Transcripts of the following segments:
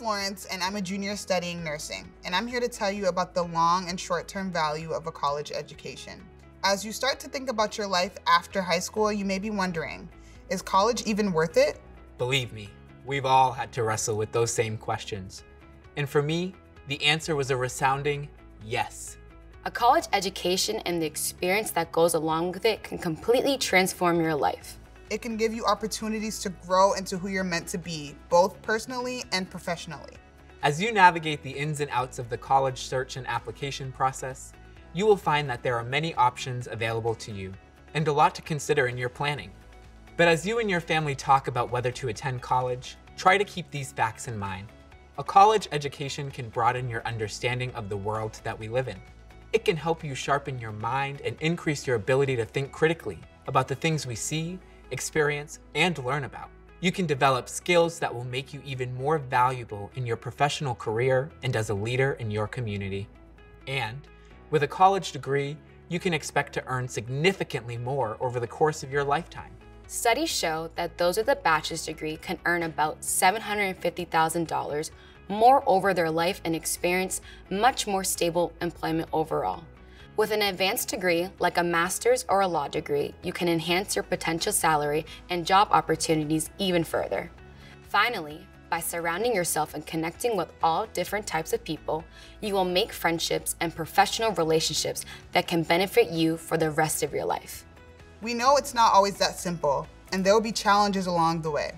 Lawrence, and I'm a junior studying nursing, and I'm here to tell you about the long and short term value of a college education. As you start to think about your life after high school, you may be wondering is college even worth it? Believe me, we've all had to wrestle with those same questions. And for me, the answer was a resounding yes. A college education and the experience that goes along with it can completely transform your life. It can give you opportunities to grow into who you're meant to be, both personally and professionally. As you navigate the ins and outs of the college search and application process, you will find that there are many options available to you and a lot to consider in your planning. But as you and your family talk about whether to attend college, try to keep these facts in mind. A college education can broaden your understanding of the world that we live in. It can help you sharpen your mind and increase your ability to think critically about the things we see experience, and learn about. You can develop skills that will make you even more valuable in your professional career and as a leader in your community. And with a college degree, you can expect to earn significantly more over the course of your lifetime. Studies show that those with a bachelor's degree can earn about $750,000 more over their life and experience much more stable employment overall. With an advanced degree, like a master's or a law degree, you can enhance your potential salary and job opportunities even further. Finally, by surrounding yourself and connecting with all different types of people, you will make friendships and professional relationships that can benefit you for the rest of your life. We know it's not always that simple, and there will be challenges along the way.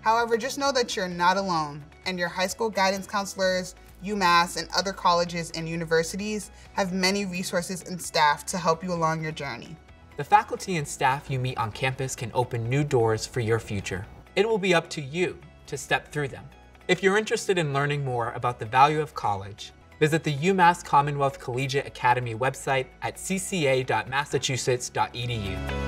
However, just know that you're not alone, and your high school guidance counselors, UMass, and other colleges and universities have many resources and staff to help you along your journey. The faculty and staff you meet on campus can open new doors for your future. It will be up to you to step through them. If you're interested in learning more about the value of college, visit the UMass Commonwealth Collegiate Academy website at cca.massachusetts.edu.